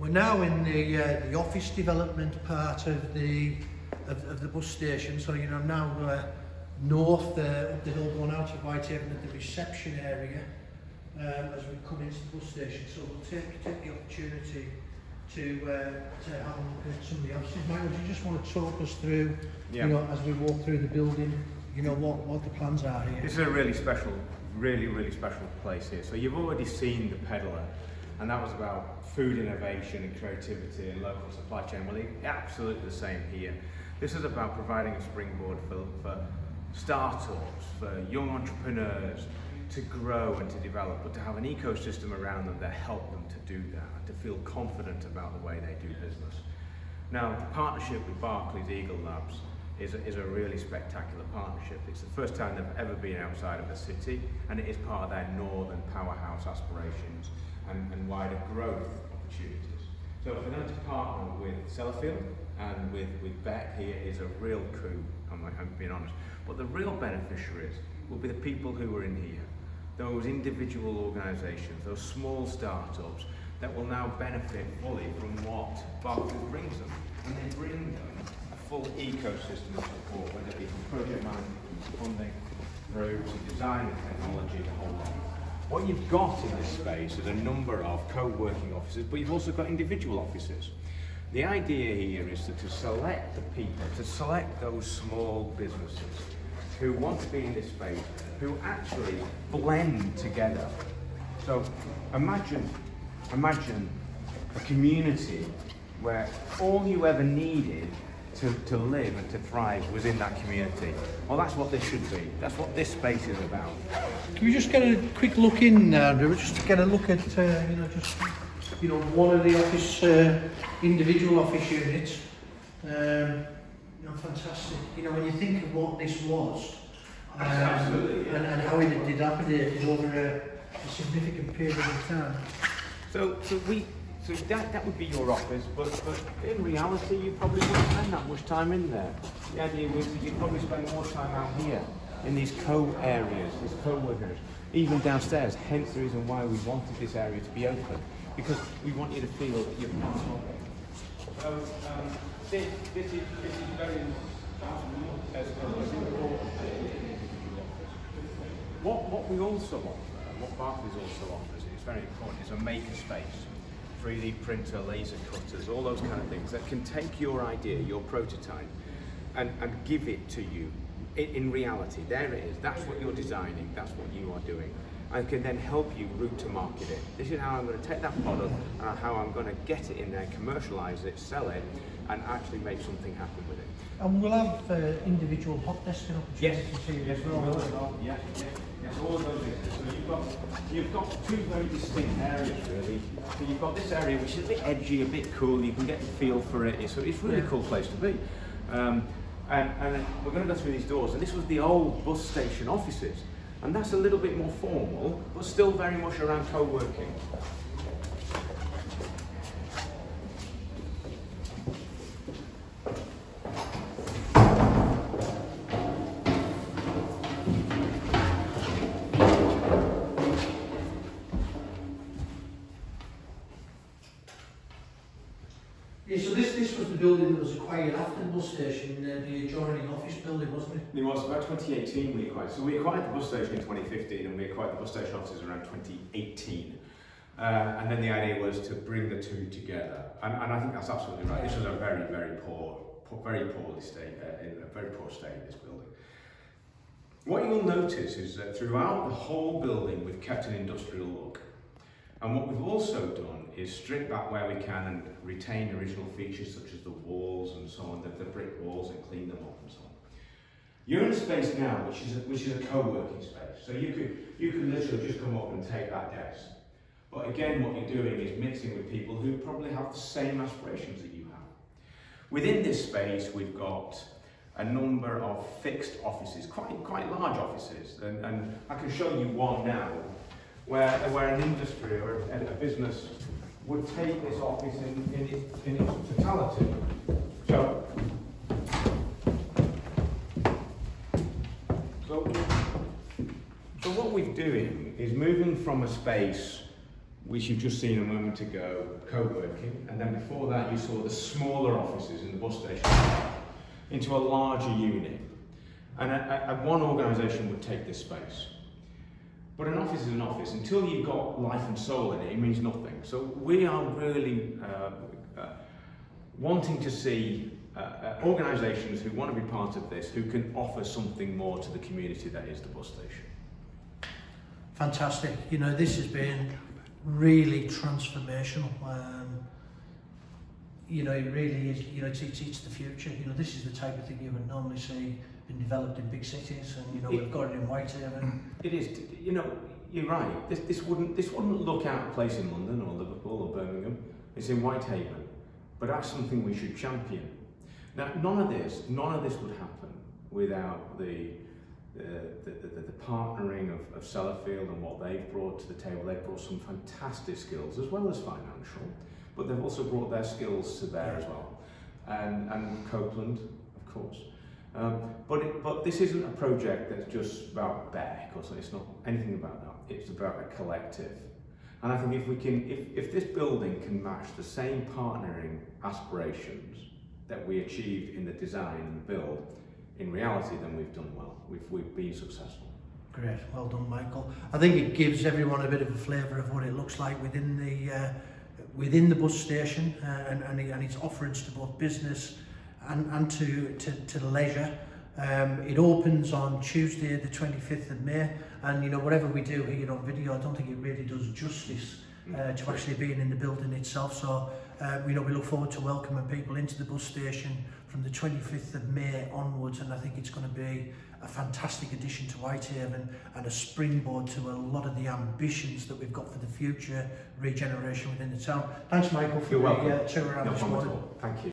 We're now in the, uh, the office development part of the, of, of the bus station, so you know, now uh, north uh, up the hill going out of Whitehaven at the reception area um, as we come into the bus station. So we'll take, take the opportunity to, uh, to have a look at some of the offices. Michael, do you just want to talk us through, yeah. you know, as we walk through the building, you know, what, what the plans are here? This is a really special, really, really special place here. So you've already seen the pedlar and that was about food innovation and creativity and local supply chain. Well, it's absolutely the same here. This is about providing a springboard for, for startups, for young entrepreneurs to grow and to develop, but to have an ecosystem around them that help them to do that and to feel confident about the way they do business. Now, the partnership with Barclays Eagle Labs is a, is a really spectacular partnership. It's the first time they've ever been outside of the city, and it is part of their northern powerhouse aspirations and, and wider growth opportunities. So for them to partner with Sellafield and with, with BEC here is a real coup, I'm, I'm being honest. But the real beneficiaries will be the people who are in here, those individual organisations, those small startups that will now benefit fully from what Barclays brings them. And they bring them a full ecosystem of support, whether it be from project management, funding, through to design and technology, the whole lot. What you've got in this space is a number of co-working offices, but you've also got individual offices. The idea here is to, to select the people, to select those small businesses who want to be in this space, who actually blend together. So imagine, imagine a community where all you ever needed to, to live and to thrive was in that community. Well, that's what this should be. That's what this space is about. Can we just get a quick look in now, Andrew? Just to get a look at, uh, you know, just, you know, one of the office, uh, individual office units. Um, you know, fantastic. You know, when you think of what this was, um, Absolutely, yeah. and, and how it had dilapidated over a, a significant period of time. So, so we, so that, that would be your office, but, but in reality, you probably wouldn't spend that much time in there. The idea was that you'd probably spend more time out here, in these co-areas, these co-workers, even downstairs. Hence the reason why we wanted this area to be open, because we want you to feel that you're part of it. So, um, this, this is, this is very, as, what, what we also offer, what Barclays also offers, and it's very important, is a maker space. 3D printer, laser cutters, all those kind of things that can take your idea, your prototype, and, and give it to you in, in reality. There it is. That's what you're designing. That's what you are doing. And can then help you route to market it. This is how I'm going to take that product and how I'm going to get it in there, commercialize it, sell it, and actually make something happen with it. And we'll have uh, individual hot desking opportunities here yes, as we well. will. as well. Yes, yes, yes, all of those things. So you've got you've got two very distinct areas really. So you've got this area which is a bit edgy, a bit cool. You can get the feel for it. So it's a really Yeah. cool place to be. Um, and, and then we're going to go through these doors. And this was the old bus station offices. And that's a little bit more formal, but still very much around co-working. Yeah, so this, this was the building that was acquired after the bus station, uh, the adjoining office building, wasn't it? It was about 2018 we acquired. So we acquired the bus station in 2015 and we acquired the bus station offices around 2018. Uh, and then the idea was to bring the two together. And, and I think that's absolutely right. This was a very, very poor, poor very poorly state, uh, in a very poor state, this building. What you'll notice is that throughout the whole building we've kept an industrial look. And what we've also done is strip back where we can and retain original features such as the walls and so on, the, the brick walls and clean them up and so on. You're in a space now which is a, which is a co-working space. So you could, you could literally just come up and take that desk. But again, what you're doing is mixing with people who probably have the same aspirations that you have. Within this space, we've got a number of fixed offices, quite, quite large offices. And, and I can show you one now where, where an industry or a, a business would take this office in, in, its, in its totality. So, so, so what we're doing is moving from a space which you've just seen a moment ago, co-working, and then before that you saw the smaller offices in the bus station into a larger unit. And a, a, one organisation would take this space. But an office is an office. Until you've got life and soul in it, it means nothing. So we are really uh, uh, wanting to see uh, uh, organisations who want to be part of this, who can offer something more to the community that is the bus station. Fantastic. You know, this has been really transformational. Um, you know, it really is, you know, it's, it's, it's the future. You know, this is the type of thing you would normally see been developed in big cities and, you know, it, we've got it in Whitehaven. Hmm. It is, you know, you're right. This, this, wouldn't, this wouldn't look out of place in London or Liverpool or Birmingham. It's in Whitehaven. But that's something we should champion. Now, none of this, none of this would happen without the uh, the, the, the, the partnering of, of Sellafield and what they've brought to the table. They've brought some fantastic skills as well as financial, but they've also brought their skills to bear as well. And, and Copeland, of course. Um, but, it, but this isn't a project that's just about BEC or so. It's not anything about that. It's about a collective. And I think if we can, if, if this building can match the same partnering aspirations that we achieved in the design and the build, in reality, then we've done well. We've, we've been successful. Great, well done, Michael. I think it gives everyone a bit of a flavour of what it looks like within the uh, within the bus station uh, and, and, and its offerings to both business and, and to, to, to leisure. Um, it opens on Tuesday, the 25th of May, and you know whatever we do here on video, I don't think it really does justice uh, to actually being in the building itself. So uh, you know we look forward to welcoming people into the bus station from the 25th of May onwards and I think it's going to be a fantastic addition to Whitehaven and a springboard to a lot of the ambitions that we've got for the future regeneration within the town. Thanks Michael for You're the welcome. uh, tour around no this morning. Thank you.